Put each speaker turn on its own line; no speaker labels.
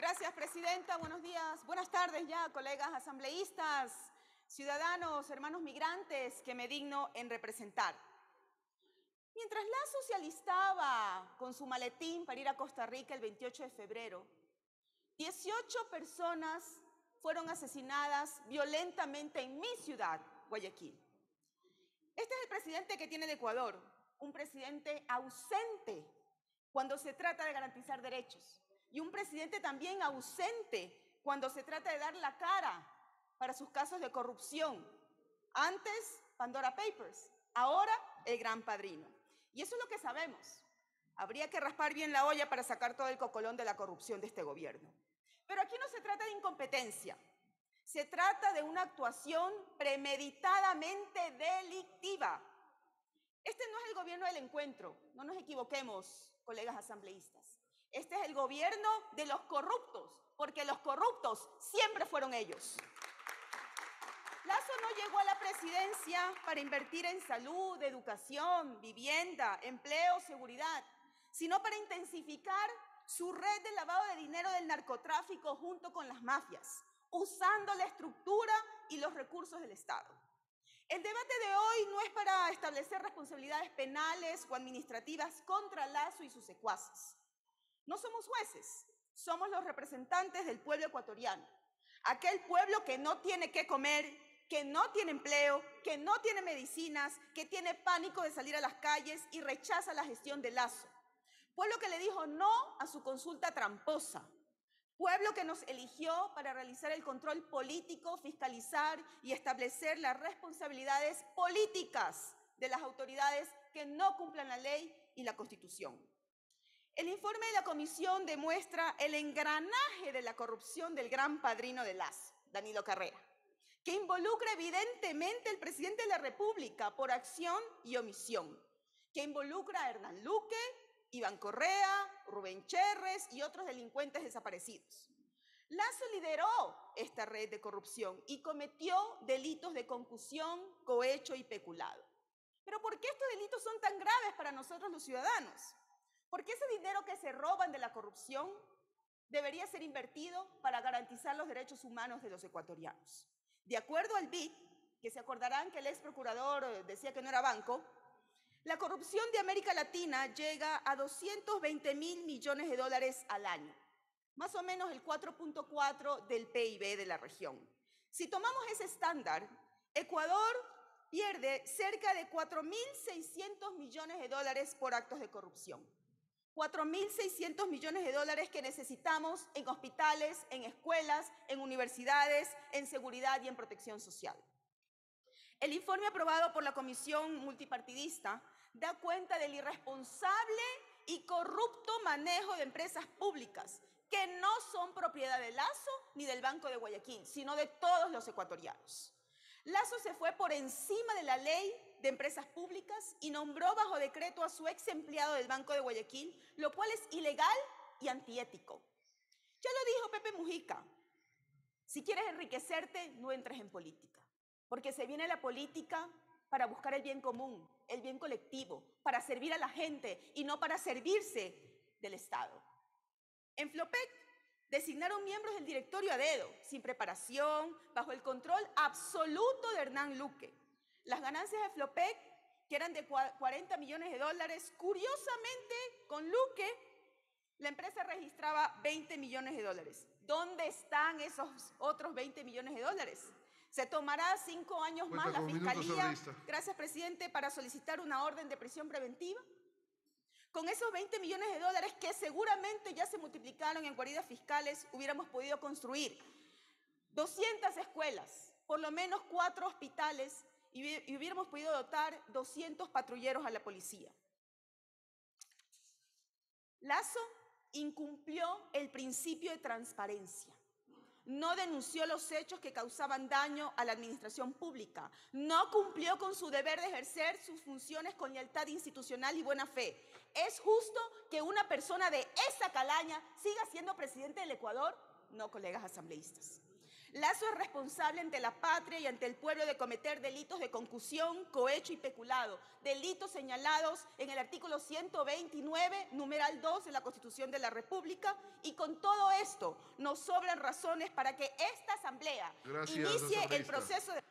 Gracias, Presidenta. Buenos días. Buenas tardes ya, colegas asambleístas, ciudadanos, hermanos migrantes que me digno en representar. Mientras Lazo se alistaba con su maletín para ir a Costa Rica el 28 de febrero, 18 personas fueron asesinadas violentamente en mi ciudad, Guayaquil. Este es el presidente que tiene el Ecuador, un presidente ausente cuando se trata de garantizar derechos y un presidente también ausente cuando se trata de dar la cara para sus casos de corrupción. Antes, Pandora Papers, ahora el gran padrino. Y eso es lo que sabemos. Habría que raspar bien la olla para sacar todo el cocolón de la corrupción de este gobierno. Pero aquí no se trata de incompetencia, se trata de una actuación premeditadamente delictiva. Este no es el gobierno del encuentro, no nos equivoquemos, colegas asambleístas. Este es el gobierno de los corruptos, porque los corruptos siempre fueron ellos. Lazo no llegó a la presidencia para invertir en salud, educación, vivienda, empleo, seguridad, sino para intensificar su red de lavado de dinero del narcotráfico junto con las mafias, usando la estructura y los recursos del Estado. El debate de hoy no es para establecer responsabilidades penales o administrativas contra Lazo y sus secuaces. No somos jueces, somos los representantes del pueblo ecuatoriano, aquel pueblo que no tiene que comer, que no tiene empleo, que no tiene medicinas, que tiene pánico de salir a las calles y rechaza la gestión de Lazo. Pueblo que le dijo no a su consulta tramposa. Pueblo que nos eligió para realizar el control político, fiscalizar y establecer las responsabilidades políticas de las autoridades que no cumplan la ley y la Constitución. El informe de la comisión demuestra el engranaje de la corrupción del gran padrino de Lazo, Danilo Carrera, que involucra evidentemente al presidente de la República por acción y omisión, que involucra a Hernán Luque, Iván Correa, Rubén Cherres y otros delincuentes desaparecidos. Lazo lideró esta red de corrupción y cometió delitos de concusión, cohecho y peculado. Pero ¿por qué estos delitos son tan graves para nosotros los ciudadanos? Porque ese dinero que se roban de la corrupción debería ser invertido para garantizar los derechos humanos de los ecuatorianos. De acuerdo al BID, que se acordarán que el ex procurador decía que no era banco, la corrupción de América Latina llega a 220 mil millones de dólares al año, más o menos el 4.4 del PIB de la región. Si tomamos ese estándar, Ecuador pierde cerca de 4.600 millones de dólares por actos de corrupción. 4.600 millones de dólares que necesitamos en hospitales, en escuelas, en universidades, en seguridad y en protección social. El informe aprobado por la Comisión Multipartidista da cuenta del irresponsable y corrupto manejo de empresas públicas que no son propiedad de Lazo ni del Banco de Guayaquil, sino de todos los ecuatorianos. Lazo se fue por encima de la ley de empresas públicas y nombró bajo decreto a su ex empleado del Banco de Guayaquil, lo cual es ilegal y antiético. Ya lo dijo Pepe Mujica, si quieres enriquecerte, no entres en política. Porque se viene la política para buscar el bien común, el bien colectivo, para servir a la gente y no para servirse del Estado. En Flopec designaron miembros del directorio a dedo, sin preparación, bajo el control absoluto de Hernán Luque. Las ganancias de Flopec, que eran de 40 millones de dólares, curiosamente con Luque, la empresa registraba 20 millones de dólares. ¿Dónde están esos otros 20 millones de dólares? Se tomará cinco años más la Fiscalía, gracias presidente, para solicitar una orden de prisión preventiva. Con esos 20 millones de dólares que seguramente ya se multiplicaron en guaridas fiscales, hubiéramos podido construir 200 escuelas, por lo menos cuatro hospitales y hubiéramos podido dotar 200 patrulleros a la policía. Lazo incumplió el principio de transparencia no denunció los hechos que causaban daño a la administración pública, no cumplió con su deber de ejercer sus funciones con lealtad institucional y buena fe. ¿Es justo que una persona de esa calaña siga siendo presidente del Ecuador? No, colegas asambleístas. Lazo es responsable ante la patria y ante el pueblo de cometer delitos de concusión, cohecho y peculado, delitos señalados en el artículo 129, numeral 2 de la Constitución de la República, y con todo esto nos sobran razones para que esta Asamblea
Gracias,
inicie el proceso de...